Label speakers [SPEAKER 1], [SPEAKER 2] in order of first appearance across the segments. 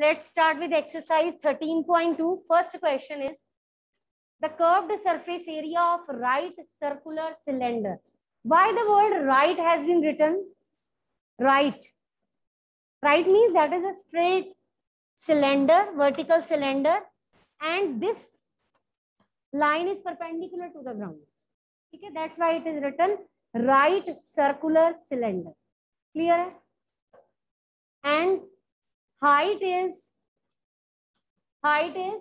[SPEAKER 1] Let's start with exercise 13.2. First question is, the curved surface area of right circular cylinder. Why the word right has been written? Right. Right means that is a straight cylinder, vertical cylinder, and this line is perpendicular to the ground. Okay, that's why it is written right circular cylinder. Clear? And height is height is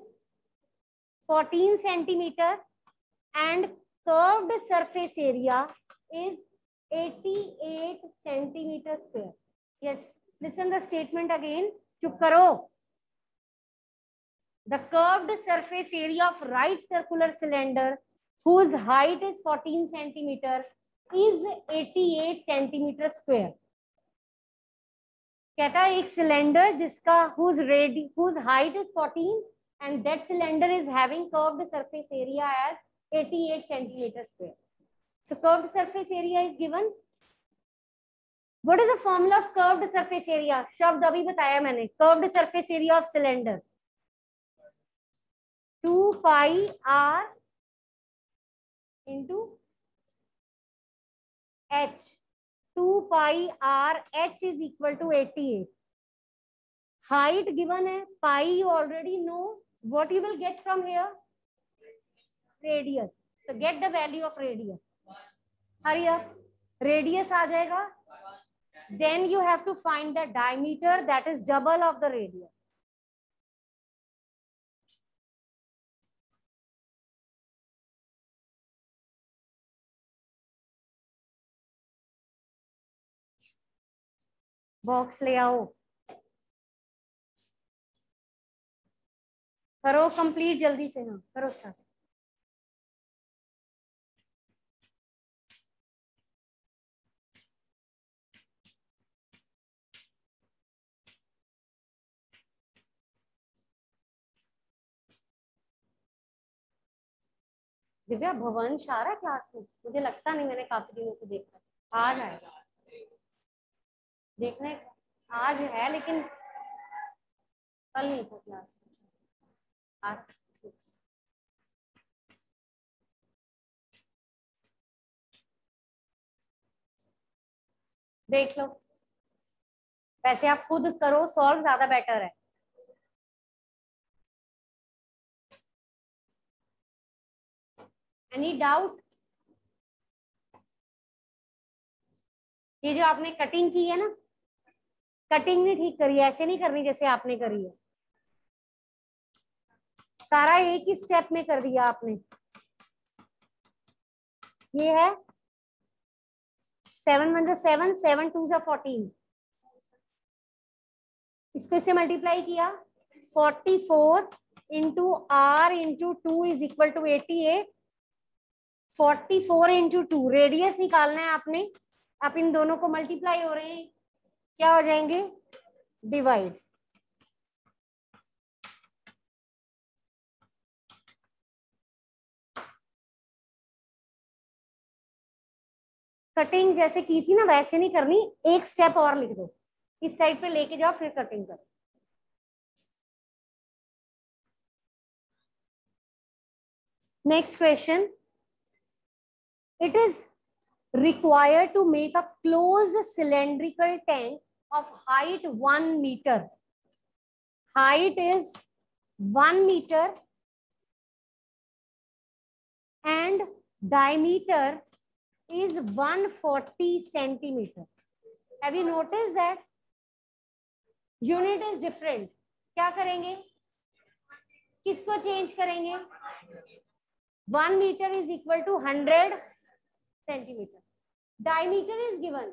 [SPEAKER 1] 14 centimeter and curved surface area is 88 centimeter square yes listen the statement again Chukkaro. karo the curved surface area of right circular cylinder whose height is 14 centimeter is 88 centimeter square कहता है एक cylinder जिसका whose ready whose height is 14 and that cylinder is having curved surface area as 88 centimetre square so curved surface area is given what is the formula of curved surface area शब्द अभी बताया मैंने curved surface area of cylinder 2 pi r into h two pi r h is equal to eighty eight height given है pi you already know what you will get from here radius so get the value of radius hurry up radius aa jayega then you have to find the diameter that is double of the radius box ले आओ करो complete जल्दी से हाँ करो start Divya Bhavan Shah class में मुझे लगता नहीं मैंने काफी दिनों से देखा आ जाएगा देखने आज है लेकिन कल नहीं था क्लास देख लो वैसे आप खुद करो सॉल्व ज्यादा बेटर है एनी डाउट ये जो आपने कटिंग की है ना कटिंग नहीं ठीक करी है ऐसे नहीं करनी जैसे आपने करी है सारा एक ही स्टेप में कर दिया आपने ये है seven one seven seven two जो फोर्टीन इसको इससे मल्टीप्लाई किया forty four into r into two is equal to eighty eight forty four into two radius निकालना है आपने आप इन दोनों को मल्टीप्लाई हो रहे हैं क्या हो जाएंगे डिवाइड कटिंग जैसे की थी ना वैसे नहीं करनी एक स्टेप और लिख दो इस साइड पे लेके जाओ फिर कटिंग करो next question it is required to make a close cylindrical tank of height 1 meter height is 1 meter and diameter is 140 centimeter have you noticed that unit is different क्या करेंगे किसको चेंज करेंगे one metre is equal to hundred centimetre diameter is given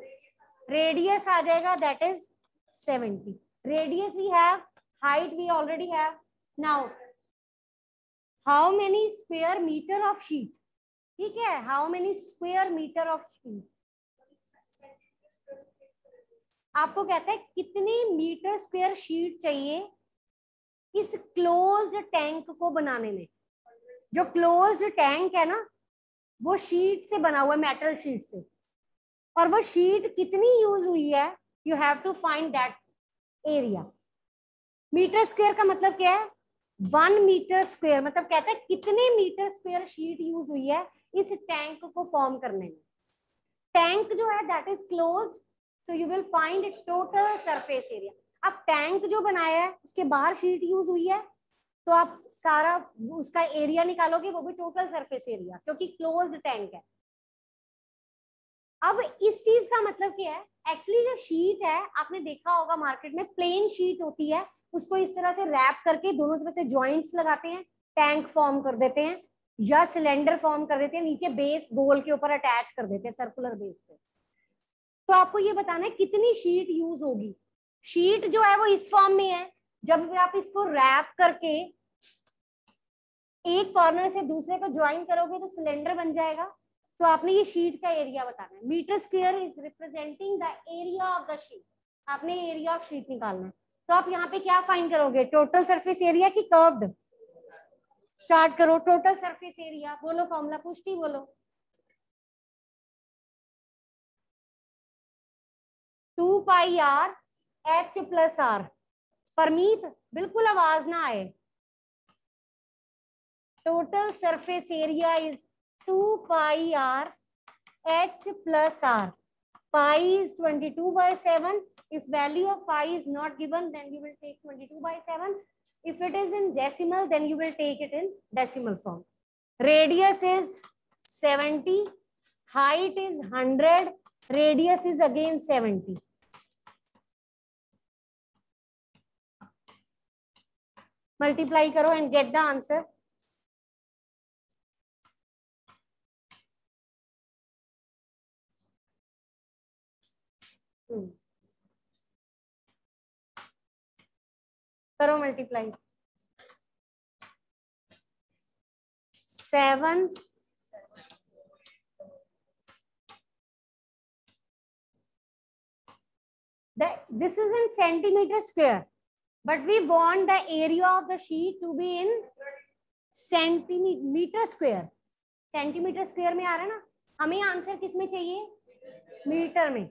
[SPEAKER 1] radius आ जाएगा that is seventy radius we have height we already have now how many square metre of sheet ठीक है how many square metre of sheet आपको कहते हैं कितनी metre square sheet चाहिए इस closed tank को बनाने में जो क्लोज्ड टैंक है ना वो शीट से बना हुआ है मेटल शीट से और वो शीट कितनी यूज हुई है you have to find that area metre square का मतलब क्या है वन मीटर स्क्वेयर मतलब कहते हैं कितने मीटर स्क्वेयर शीट यूज हुई है इस टैंक को फॉर्म करने में टैंक जो है that is close so you will find total surface area अब टैंक जो बनाया है उसके बाहर शीट यूज हुई है तो आप सारा उसका एरिया निकालोगे वो भी टोटल सरफेस एरिया क्योंकि क्लोज टैंक है अब इस चीज का मतलब क्या है एक्चुअली जो शीट है आपने देखा होगा मार्केट में प्लेन शीट होती है उसको इस तरह से रैप करके दोनों तरफ से ज्वाइंट्स लगाते हैं टैंक फॉर्म कर देते हैं या सिलेंडर फॉर्म कर देते हैं नीचे बेस गोल के ऊपर अटैच कर देते हैं सर्कुलर बेस पे तो आपको ये बताना है कितनी शीट यूज होगी शीट जो है वो इस फॉर्म में है जब आप इसको रैप करके एक कॉर्नर से दूसरे को ज्वाइन करोगे तो सिलेंडर बन जाएगा तो आपने ये शीट का एरिया बताना है metre square is representing the area of the sheet आपने एरिया ऑफ शीट निकालना है तो आप यहाँ पे क्या फाइन करोगे टोटल सरफेस एरिया की कर्व्ड स्टार्ट करो टोटल सरफेस एरिया बोलो फॉर्मूला पुष्टि बोलो two pi r h plus r Parmeet बिल्कुल आवाज ना आए total surface area is 2 pi r h plus r. Pi is 22 by 7. If value of pi is not given, then you will take 22 by 7. If it is in decimal, then you will take it in decimal form. Radius is 70. Height is 100. Radius is again 70. Multiply karo and get the answer. करो multiply seven this is in centimetre square but we want the area of the sheet to be in centimetre square centimetre square में आ रहा है ना हमें answer किसमें चाहिए metre में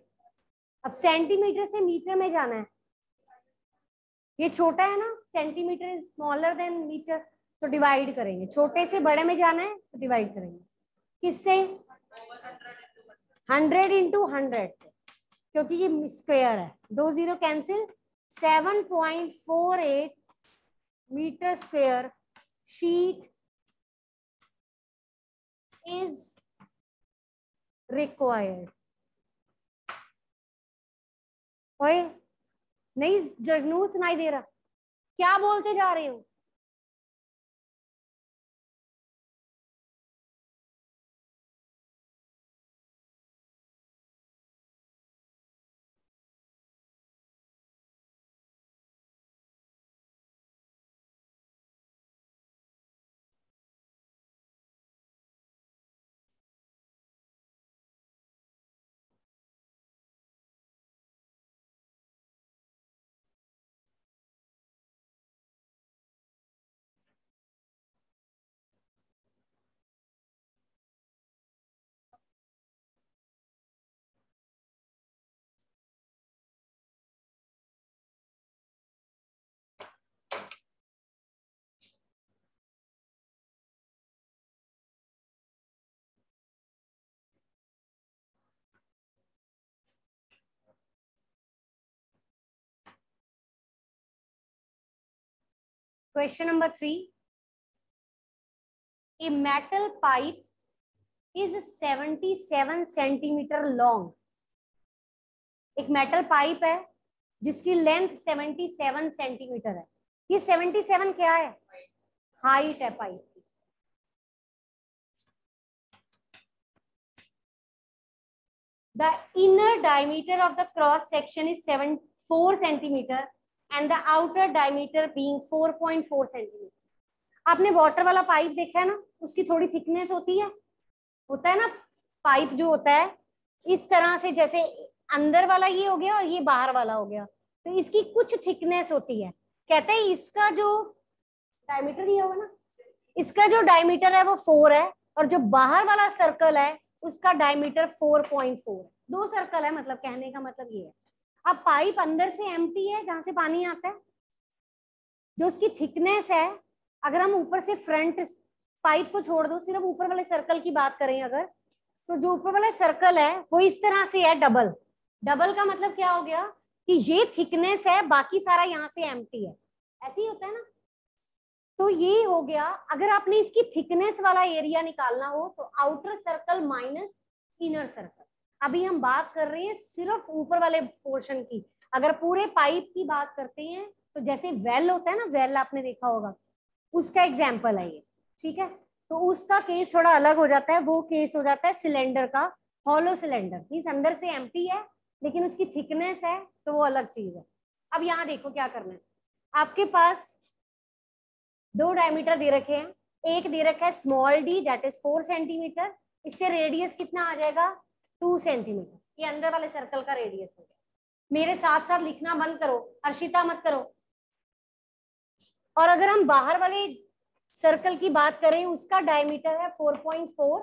[SPEAKER 1] अब सेंटीमीटर से मीटर में जाना है ये छोटा है ना centimetre is smaller than metre तो डिवाइड करेंगे छोटे से बड़े में जाना है तो डिवाइड करेंगे किससे हंड्रेड इंटू हंड्रेड से क्योंकि ये स्क्वेयर है दो zero cancel seven point four eight metre square sheet is required ओए नहीं जरूर सुनाई दे रहा क्या बोलते जा रहे हो Question number a A metal pipe is 77 centimetre long एक मेटल पाइप है जिसकी लेंथ 77 सेंटीमीटर है ये 77 क्या है हाइट है पाइप की the inner diameter of the cross section is seven four centimetre and the outer diameter being 4.4 centimetre आपने वाटर वाला पाइप देखा है ना उसकी थोड़ी थिकनेस होती है होता है ना पाइप जो होता है इस तरह से जैसे अंदर वाला ये हो गया और ये बाहर वाला हो गया तो इसकी कुछ थिकनेस होती है कहते हैं इसका जो डायमीटर ये होगा ना इसका जो डायमीटर है वो फोर है और जो बाहर वाला सर्कल है उसका डायमीटर फोर पॉइंट फोर दो सर्कल है मतलब कहने का मतलब ये है अब पाइप अंदर से एम है जहां से पानी आता है जो उसकी थिकनेस है अगर हम ऊपर से फ्रंट पाइप को छोड़ दो सिर्फ ऊपर वाले सर्कल की बात करें अगर तो जो ऊपर वाला सर्कल है वो इस तरह से है डबल डबल का मतलब क्या हो गया कि ये थिकनेस है बाकी सारा यहाँ से एम है ऐसे ही होता है ना तो ये हो गया अगर आपने इसकी थिकनेस वाला एरिया निकालना हो तो outer circle minus inner circle अभी हम बात कर रहे हैं सिर्फ ऊपर वाले पोर्शन की अगर पूरे पाइप की बात करते हैं तो जैसे वेल होता है ना वेल आपने देखा होगा उसका एग्जाम्पल है ये ठीक है तो उसका केस थोड़ा अलग हो जाता है वो केस हो जाता है सिलेंडर का हॉलो सिलेंडर मीन अंदर से एम है लेकिन उसकी थिकनेस है तो वो अलग चीज है अब यहाँ देखो क्या करना है आपके पास दो डायमीटर दे रखे हैं एक दे रखा है small d that is four centimetre इससे रेडियस कितना आ जाएगा टू सेंटीमीटर ये अंदर वाले सर्कल का रेडियस हो गया मेरे साथ साथ लिखना बंद करो अर्शिता मत करो और अगर हम बाहर वाले सर्कल की बात करें उसका डायमीटर है 4.4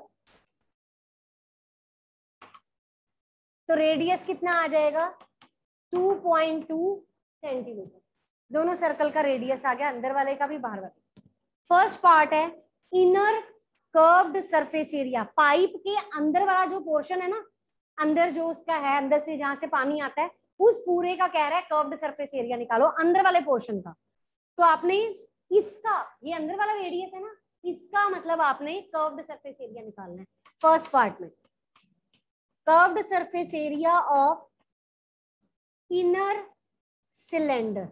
[SPEAKER 1] तो रेडियस कितना आ जाएगा 2.2 सेंटीमीटर दोनों सर्कल का रेडियस आ गया अंदर वाले का भी बाहर वाले फर्स्ट पार्ट है inner curved surface area pipe के अंदर वाला जो पोर्शन है ना अंदर जो उसका है अंदर से जहां से पानी आता है उस पूरे का कह रहा है कर्व्ड सरफेस एरिया निकालो अंदर वाले पोर्शन का तो आपने इसका ये अंदर वाला रेडियस है ना इसका मतलब आपने कर्व्ड सरफेस एरिया निकालना है फर्स्ट पार्ट में curved surface area of inner cylinder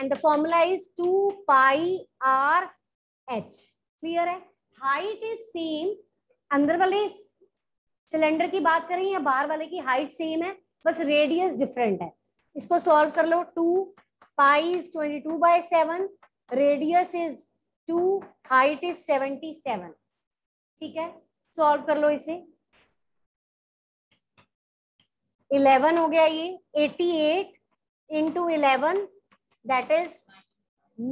[SPEAKER 1] and the formula is two pi r h clear है हाइट इज सेम अंदर वाले सिलेंडर की बात करें या बाहर वाले की हाइट सेम है बस रेडियस डिफरेंट है इसको सॉल्व कर लो two pi is twenty two by seven radius is two height is seventy seven ठीक है सॉल्व कर लो इसे इलेवन हो गया ये eighty eight into eleven that is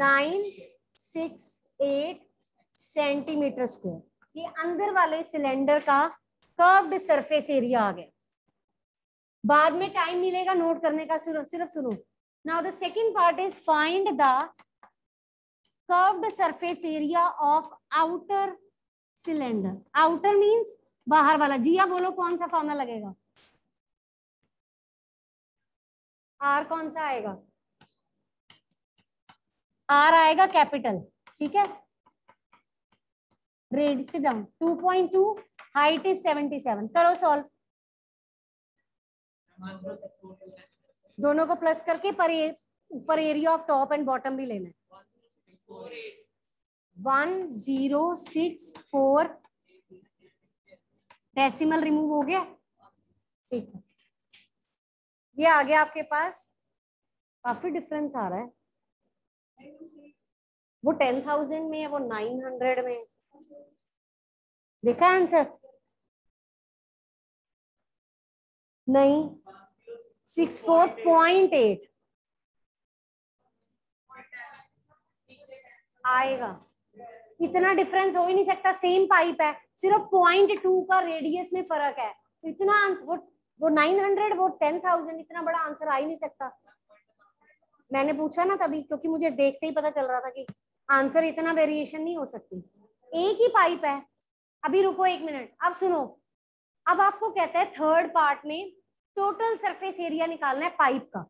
[SPEAKER 1] nine six eight centimetre square ये अंदर वाले सिलेंडर का कर्व्ड सरफेस एरिया आ गया बाद में टाइम मिलेगा नोट करने का सिर्फ सिर्फ सुनो now the second part is find the curved surface area of outer cylinder outer means बाहर वाला जिया बोलो कौन सा फॉर्मला लगेगा आर कौन सा आएगा आर आएगा कैपिटल ठीक है रेड से down two point two height is seventy seven करो सॉल्व दोनों को प्लस करके पर ऊपर area of top and bottom भी लेना है one zero six four decimal remove हो गया ठीक है ये आ गया आपके पास काफी डिफरेंस आ रहा है वो टेन थाउजेंड में है वो नाइन हंड्रेड में देखा आंसर नहीं सिक्स फोर पॉइंट एट आएगा इतना डिफरेंस हो ही नहीं सकता सेम पाइप है सिर्फ पॉइंट टू का रेडियस में फर्क है तो इतना वो वो नाइन हंड्रेड वो टेन थाउजेंड इतना बड़ा आंसर आ ही नहीं सकता मैंने पूछा ना तभी क्योंकि मुझे देखते ही पता चल रहा था कि आंसर इतना वेरिएशन नहीं हो सकती एक ही पाइप है अभी रुको एक मिनट अब सुनो अब आपको कहता है थर्ड पार्ट में टोटल सरफेस एरिया निकालना है पाइप का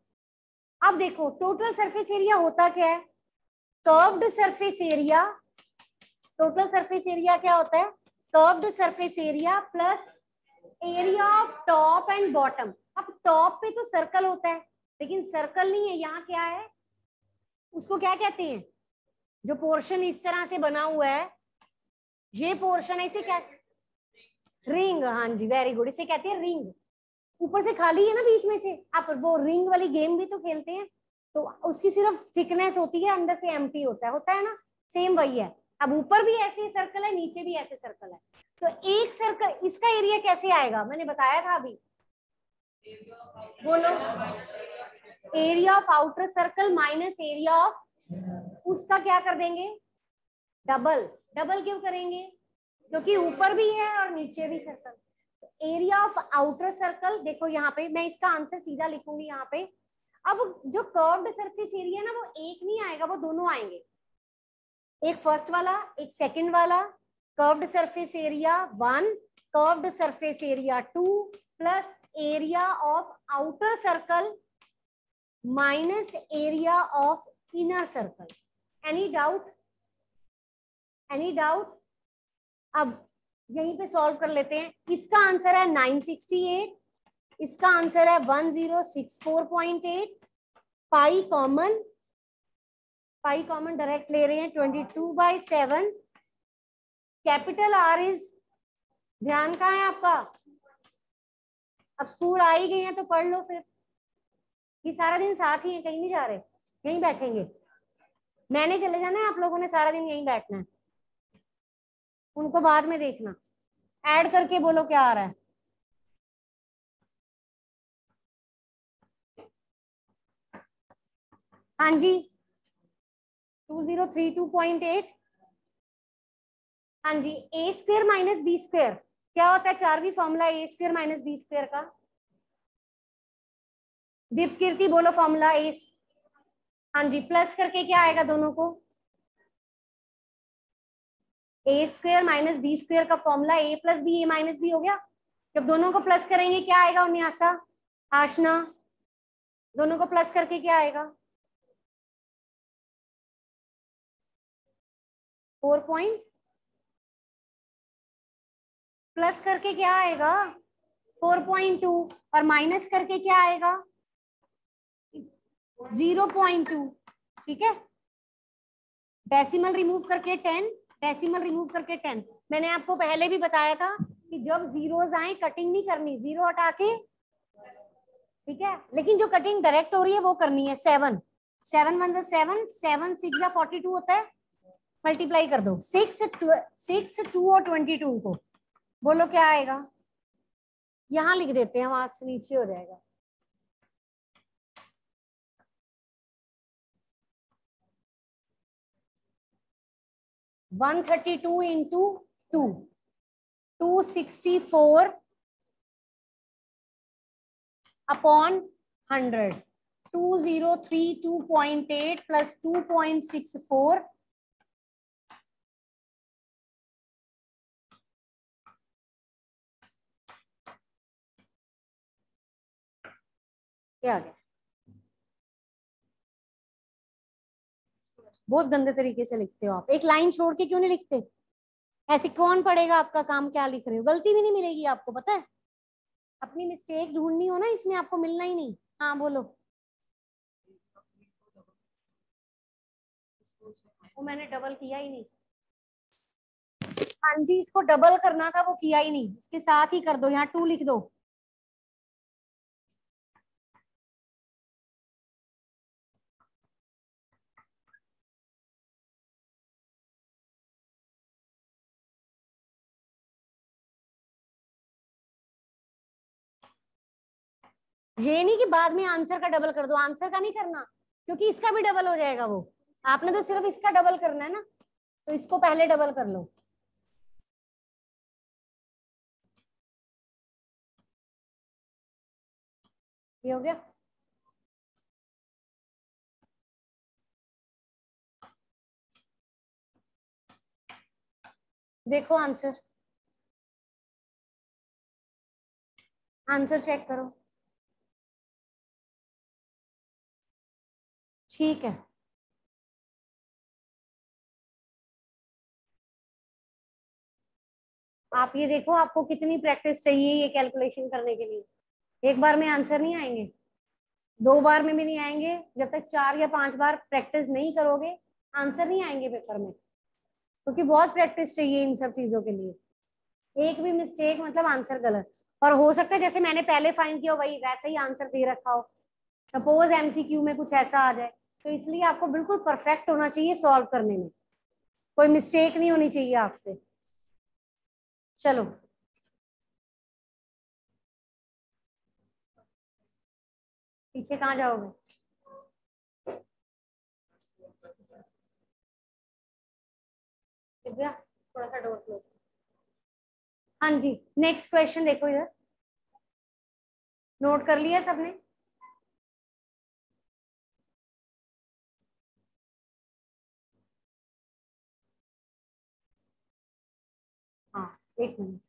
[SPEAKER 1] अब देखो टोटल सरफेस एरिया होता क्या है curved surface area total surface area क्या होता है curved surface area plus area of top and bottom अब टॉप पे तो सर्कल होता है लेकिन सर्कल नहीं है यहाँ क्या है उसको क्या कहते हैं जो पोर्शन इस तरह से बना हुआ है ये पोर्शन ऐसे क्या रिंग हाँ जी वेरी गुड इसे कहते हैं रिंग ऊपर से खाली है ना बीच में से आप वो रिंग वाली गेम भी तो खेलते हैं तो उसकी सिर्फ थिकनेस होती है अंदर से एम्प्टी होता है होता है ना सेम वही है अब ऊपर भी ऐसे सर्कल है नीचे भी ऐसे सर्कल है तो एक सर्कल इसका एरिया कैसे आएगा मैंने बताया था अभी बोलो area of outer circle minus area of उसका क्या कर देंगे डबल डबल क्यों करेंगे क्योंकि ऊपर भी है और नीचे भी circle area of outer circle देखो यहाँ पे मैं इसका आंसर सीधा लिखूंगी यहाँ पे अब जो कर्व सर्फिस एरिया ना वो एक नहीं आएगा वो दोनों आएंगे एक फर्स्ट वाला एक सेकंड वाला curved surface area one curved surface area two plus area of outer circle minus area of inner circle any doubt any doubt अब यहीं पे सॉल्व कर लेते हैं इसका आंसर है 968 इसका आंसर है 1064.8 pi common pi common direct ले रहे हैं 22 two by seven capital R is ध्यान कहा है आपका अब स्कूल आ ही गई है तो पढ़ लो फिर ये सारा दिन साथ ही है कहीं नहीं जा रहे यहीं बैठेंगे मैंने चले जाना है आप लोगों ने सारा दिन यहीं बैठना है उनको बाद में देखना ऐड करके बोलो क्या आ रहा है हाँ जी two zero three two point eight हाँ जी A square minus B square क्या होता है Charvi formula A square minus B square का दीप कीर्ति बोलो फॉर्मूला ए हाँ जी प्लस करके क्या आएगा दोनों को A square minus B square का formula A plus B A minus B हो गया जब दोनों को प्लस करेंगे क्या आएगा उन्यासा आशना दोनों को प्लस करके क्या आएगा फोर पॉइंट प्लस करके क्या आएगा फोर पॉइंट टू और माइनस करके क्या आएगा जीरो पॉइंट टू ठीक है डेसिमल रिमूव करके टेन डेसिमल रिमूव करके टेन मैंने आपको पहले भी बताया था कि जब जीरोस आए कटिंग नहीं करनी जीरो हटा के ठीक है लेकिन जो कटिंग डायरेक्ट हो रही है वो करनी है सेवन सेवन वन जो सेवन सेवन सिक्स या फोर्टी टू होता है मल्टीप्लाई कर दो सिक्स सिक्स टू और ट्वेंटी टू को बोलो क्या आएगा यहाँ लिख देते हैं वहां से नीचे हो जाएगा one thirty two into two two sixty four upon hundred two zero three two point eight plus two point six four क्या आ गया बहुत गंदे तरीके से लिखते हो आप एक लाइन छोड़ के क्यों नहीं लिखते ऐसे कौन पढ़ेगा आपका काम क्या लिख रहे हो गलती भी नहीं मिलेगी आपको पता है अपनी मिस्टेक ढूंढनी हो ना इसमें आपको मिलना ही नहीं हाँ बोलो वो मैंने डबल किया ही नहीं हाँ जी इसको डबल करना था वो किया ही नहीं इसके साथ ही कर दो यहाँ टू लिख दो ये नहीं कि बाद में आंसर का डबल कर दो आंसर का नहीं करना क्योंकि इसका भी डबल हो जाएगा वो आपने तो सिर्फ इसका डबल करना है ना तो इसको पहले डबल कर लो ये हो गया देखो आंसर आंसर चेक करो ठीक है आप ये देखो आपको कितनी प्रैक्टिस चाहिए ये कैलकुलेशन करने के लिए एक बार में आंसर नहीं आएंगे दो बार में भी नहीं आएंगे जब तक चार या पांच बार प्रैक्टिस नहीं करोगे आंसर नहीं आएंगे पेपर में क्योंकि बहुत प्रैक्टिस चाहिए इन सब चीजों के लिए एक भी मिस्टेक मतलब आंसर गलत और हो सकता है जैसे मैंने पहले फाइन किया वही वैसे ही आंसर दे रखा हो सपोज एमसीक्यू में कुछ ऐसा आ जाए तो इसलिए आपको बिल्कुल परफेक्ट होना चाहिए सॉल्व करने में कोई मिस्टेक नहीं होनी चाहिए आपसे चलो पीछे कहाँ जाओगे थोड़ा सा हाँ जी नेक्स्ट क्वेश्चन देखो इधर नोट कर लिया सबने एक मिनट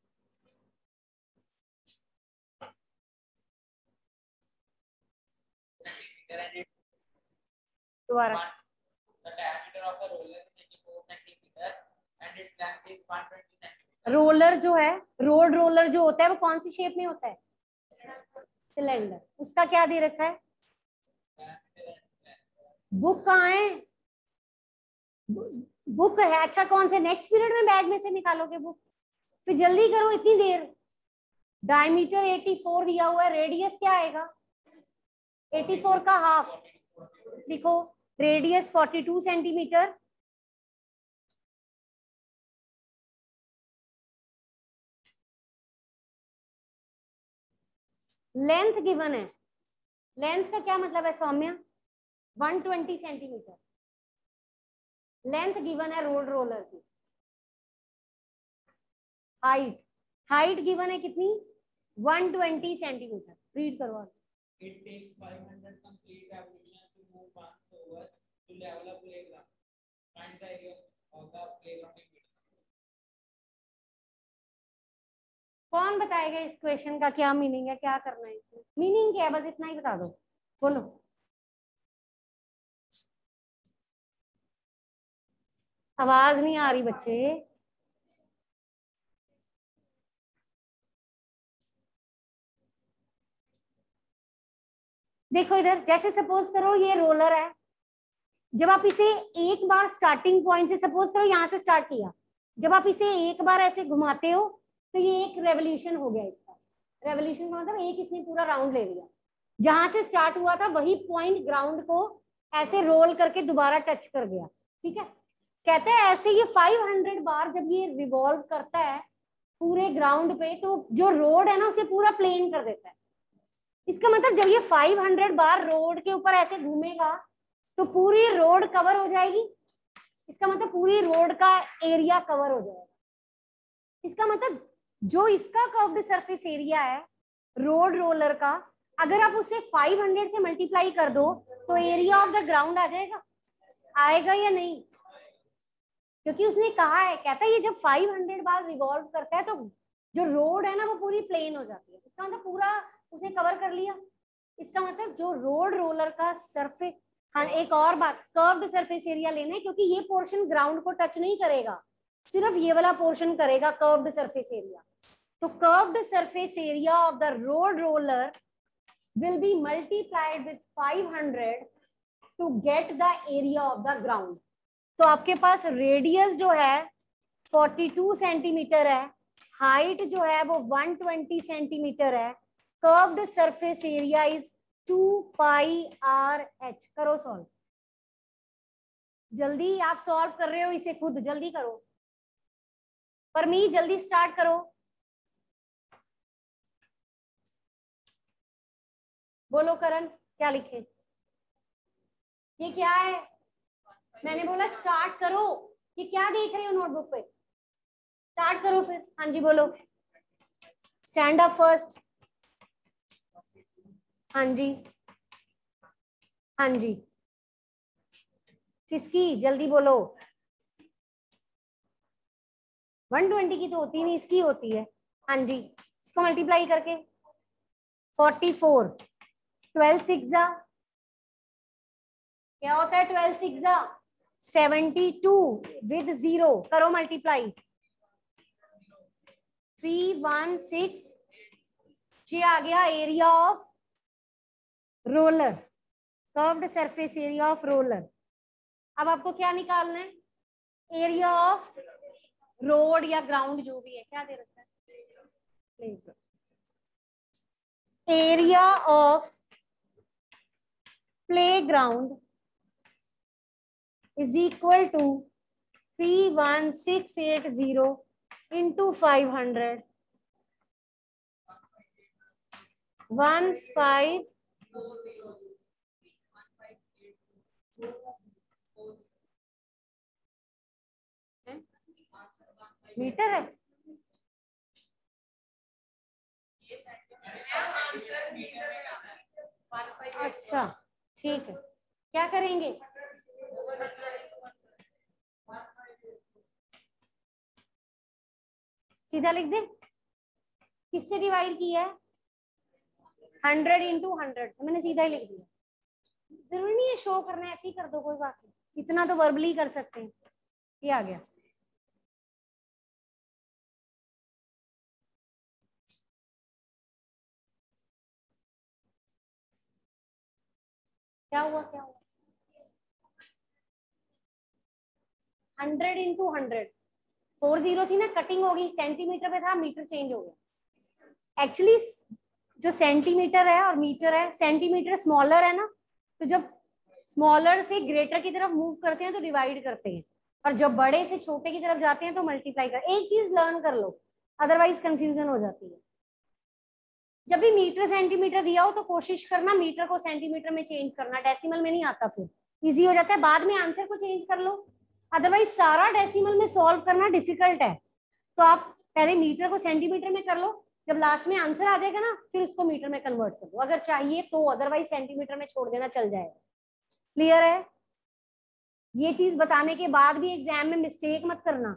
[SPEAKER 1] रोलर जो है रोड रोलर जो होता है वो कौन सी शेप में होता है सिलेंडर उसका क्या दे रखा है बुक कहाँ है बुक है अच्छा कौन से नेक्स्ट पीरियड में बैग में से निकालोगे बुक फिर जल्दी करो इतनी देर डायमीटर 84 दिया हुआ है रेडियस क्या आएगा 84 का हाफ लिखो रेडियस 42 सेंटीमीटर लेंथ गिवन है लेंथ का क्या मतलब है सौम्या 120 सेंटीमीटर लेंथ गिवन है रोड रोलर की हाइट हाइट गिवन है कितनी 120 सेंटीमीटर रीड करो
[SPEAKER 2] it takes 500 complete evolution to move 5 over two level up playground find the area of the playground
[SPEAKER 1] कौन बताएगा इस क्वेश्चन का क्या मीनिंग है क्या करना है इसमें मीनिंग क्या है बस इतना ही बता दो बोलो आवाज नहीं आ रही बच्चे देखो इधर जैसे सपोज करो ये रोलर है जब आप इसे एक बार स्टार्टिंग पॉइंट से सपोज करो यहां से स्टार्ट किया जब आप इसे एक बार ऐसे घुमाते हो तो ये एक रेवोल्यूशन हो गया इसका रेवोल्यूशन का मतलब एक इसने पूरा राउंड ले लिया जहां से स्टार्ट हुआ था वही पॉइंट ग्राउंड को ऐसे रोल करके दोबारा टच कर गया ठीक है कहते हैं ऐसे ये 500 बार जब ये रिवॉल्व करता है पूरे ग्राउंड पे तो जो रोड है ना उसे पूरा प्लेन कर देता है इसका मतलब जब ये 500 बार रोड के ऊपर ऐसे घूमेगा तो पूरी रोड कवर हो जाएगी इसका मतलब पूरी रोड का एरिया कवर हो जाएगा इसका मतलब जो इसका कर्व्ड सरफेस एरिया है रोड रोलर का अगर आप उसे 500 से मल्टीप्लाई कर दो तो एरिया ऑफ द ग्राउंड आ जाएगा आएगा या नहीं क्योंकि उसने कहा है कहता है ये जब 500 बार रिवॉल्व करता है तो जो रोड है ना वो पूरी प्लेन हो जाती है इसका मतलब पूरा उसे कवर कर लिया इसका मतलब जो रोड रोलर का सरफेस हाँ एक और बात कर्व्ड सरफेस एरिया लेना है क्योंकि ये पोर्शन ग्राउंड को टच नहीं करेगा सिर्फ ये वाला पोर्शन करेगा कर्व्ड सरफेस एरिया तो curved surface area of the road roller will be multiplied with 500 to get the area of the ground तो आपके पास रेडियस जो है 42 सेंटीमीटर है हाइट जो है वो 120 सेंटीमीटर है curved surface area is 2 pi r h करो सॉल्व जल्दी आप सॉल्व कर रहे हो इसे खुद जल्दी करो पर मी जल्दी स्टार्ट करो बोलो करण क्या लिखे ये क्या है मैंने बोला स्टार्ट करो ये क्या देख रहे हो नोटबुक पे स्टार्ट करो फिर हाँ जी बोलो स्टैंड अप फर्स्ट हाँ जी हाँ जी किसकी जल्दी बोलो 120 की तो होती नहीं इसकी होती है हाँ जी इसको मल्टीप्लाई करके 44 फोर ट्वेल्व सिक्सा क्या होता है ट्वेल्व सिक्सा टू विद जीरो करो मल्टीप्लाई थ्री वन सिक्स ये आ गया area of roller curved surface area of roller अब आपको क्या निकालना है एरिया ऑफ रोड या ग्राउंड जो भी है क्या दे रखा है तो। Area of playground is equal to three one six eight zero into five hundred one five metre है अच्छा ठीक है क्या करेंगे सीधा लिख दे किससे डिवाइड किया है हंड्रेड इंटू हंड्रेड तो मैंने सीधा ही लिख दिया जरूरी नहीं है शो करना है ऐसे ही कर दो कोई बात नहीं इतना तो वर्बली कर सकते हैं ये आ गया क्या हुआ क्या हुआ hundred into hundred four zero थी ना कटिंग होगी सेंटीमीटर पे था मीटर चेंज हो गया एक्चुअली जो सेंटीमीटर है और मीटर है सेंटीमीटर स्मॉलर है ना तो जब स्मॉलर से ग्रेटर की तरफ मूव करते हैं तो डिवाइड करते हैं और जब बड़े से छोटे की तरफ जाते हैं तो मल्टीप्लाई कर एक चीज लर्न कर लो अदरवाइज कंफ्यूजन हो जाती है जब भी मीटर सेंटीमीटर दिया हो तो कोशिश करना मीटर को सेंटीमीटर में चेंज करना डेसिमल में नहीं आता फिर इजी हो जाता है बाद में आंसर को चेंज कर लो अदरवाइज सारा डेसिमल में सॉल्व करना डिफिकल्ट है तो आप पहले मीटर को सेंटीमीटर में कर लो जब लास्ट में आंसर आ जाएगा ना फिर उसको मीटर में कन्वर्ट कर दो अगर चाहिए तो अदरवाइज सेंटीमीटर में छोड़ देना चल जाएगा क्लियर है ये चीज बताने के बाद भी एग्जाम में मिस्टेक मत करना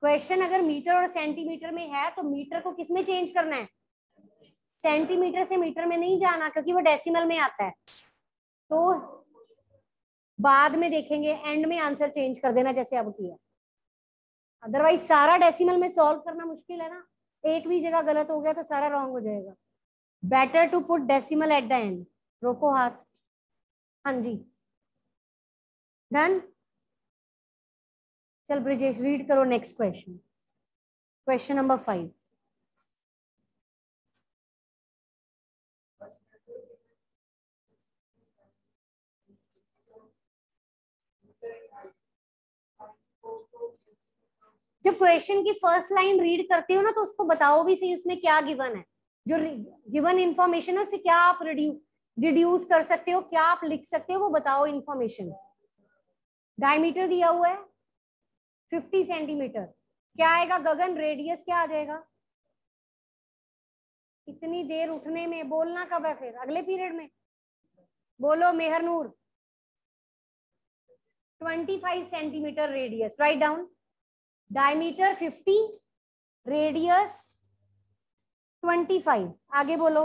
[SPEAKER 1] क्वेश्चन अगर मीटर और सेंटीमीटर में है तो मीटर को किसमें चेंज करना है सेंटीमीटर से मीटर में नहीं जाना क्योंकि वो डेसिमल में आता है तो बाद में देखेंगे एंड में आंसर चेंज कर देना जैसे अब किया अदरवाइज सारा डेसिमल में सॉल्व करना मुश्किल है ना एक भी जगह गलत हो गया तो सारा रॉन्ग हो जाएगा better to put decimal at the end रोको हाथ हाँ जी डन चल ब्रिजेश रीड करो next question question number five जब क्वेश्चन की फर्स्ट लाइन रीड करते हो ना तो उसको बताओ भी सही उसमें क्या गिवन है जो गिवन इन्फॉर्मेशन है उससे क्या आप रिड्यूस कर सकते हो क्या आप लिख सकते हो वो बताओ इन्फॉर्मेशन डायमीटर दिया हुआ है फिफ्टी सेंटीमीटर क्या आएगा गगन रेडियस क्या आ जाएगा इतनी देर उठने में बोलना कब है फिर अगले पीरियड में बोलो Mehrnoor five centimetre radius write down diameter 50 radius 25 आगे बोलो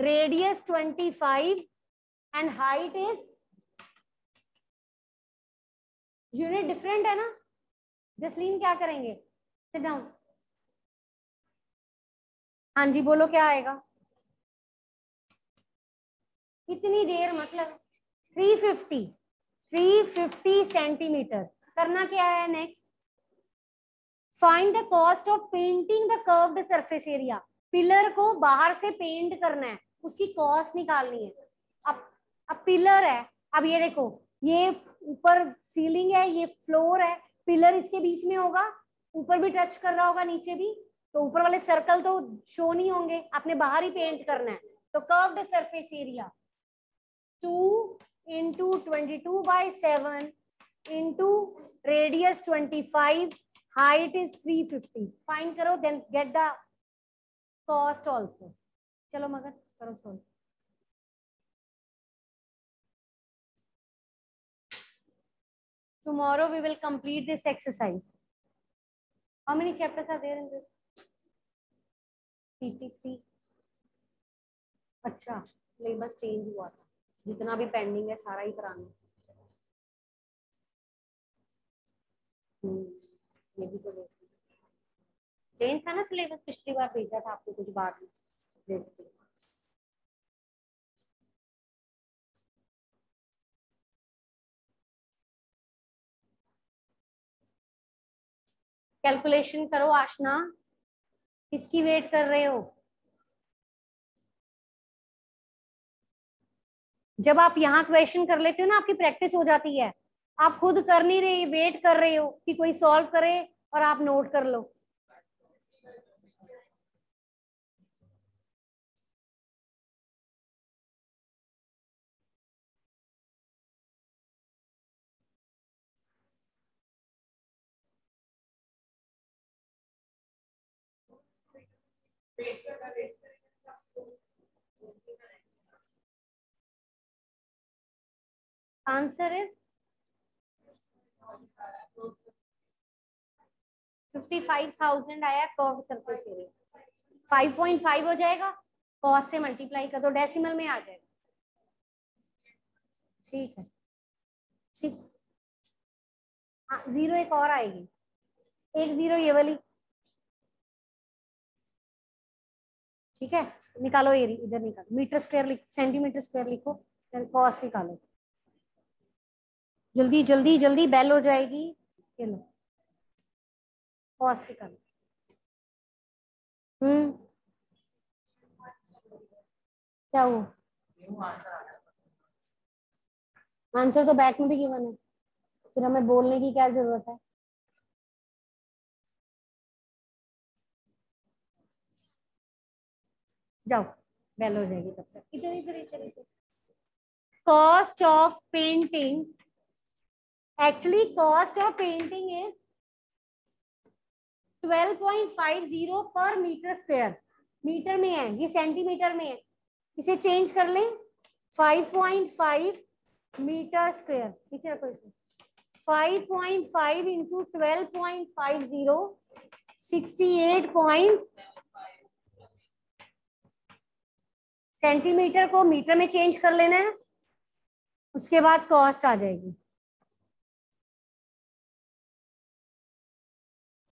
[SPEAKER 1] radius 25 and height is unit different है ना जसलीन क्या करेंगे सिट डाउन हाँ जी बोलो क्या आएगा कितनी देर मतलब 350 350 सेंटीमीटर करना क्या है next find the cost of painting the curved surface area pillar को बाहर से पेंट करना है उसकी कॉस्ट निकालनी है अब अब पिलर है अब ये देखो ये ऊपर सीलिंग है ये फ्लोर है पिलर इसके बीच में होगा ऊपर भी टच कर रहा होगा नीचे भी तो ऊपर वाले सर्कल तो शो नहीं होंगे आपने बाहर ही पेंट करना है तो curved surface area two into twenty two by seven into radius twenty five height is three fifty fine करो then get the cost also चलो मगर करो solve Tomorrow we will complete this exercise. How many chapters are there in this? PTC अच्छा syllabus change हुआ था जितना भी pending है सारा ही कराना हम्म, यही तो चेंज था ना सिलेबस पिछली बार भेजा था आपको कुछ बात देखते कैलकुलेशन करो आशना किसकी वेट कर रहे हो जब आप यहाँ क्वेश्चन कर लेते हो ना आपकी प्रैक्टिस हो जाती है आप खुद कर नहीं रहे वेट कर रहे हो कि कोई सॉल्व करे और आप नोट कर लो आंसर फिफ्टी फाइव थाउजेंड आया कॉफ सर्कल सीरीज 5.5 हो जाएगा कॉस से मल्टीप्लाई कर दो डेसिमल में आ जाएगा ठीक है ठीक जीरो हाँ, एक और आएगी एक जीरो ये वाली ठीक है निकालो एरिया इधर निकालो मीटर स्क्वायर लिखो सेंटीमीटर स्क्वायर लिखो कॉस्ट निकालो जल्दी जल्दी जल्दी बेल हो जाएगी चलो कॉस्ट निकालो हम्म क्या हुआ आंसर तो बैक में भी गिवन है फिर हमें बोलने की क्या जरूरत है जाओ बेल हो जाएगी तब तक इधर इधर इधर इधर cost of painting actually cost of painting is 12.50 per metre square metre में है ये सेंटीमीटर में है इसे चेंज कर लें 5.5 मीटर स्क्वायर नीचे रखो इसे 5.5 into twelve point five zero sixty point centimetre को मीटर में चेंज कर लेना है उसके बाद कॉस्ट आ जाएगी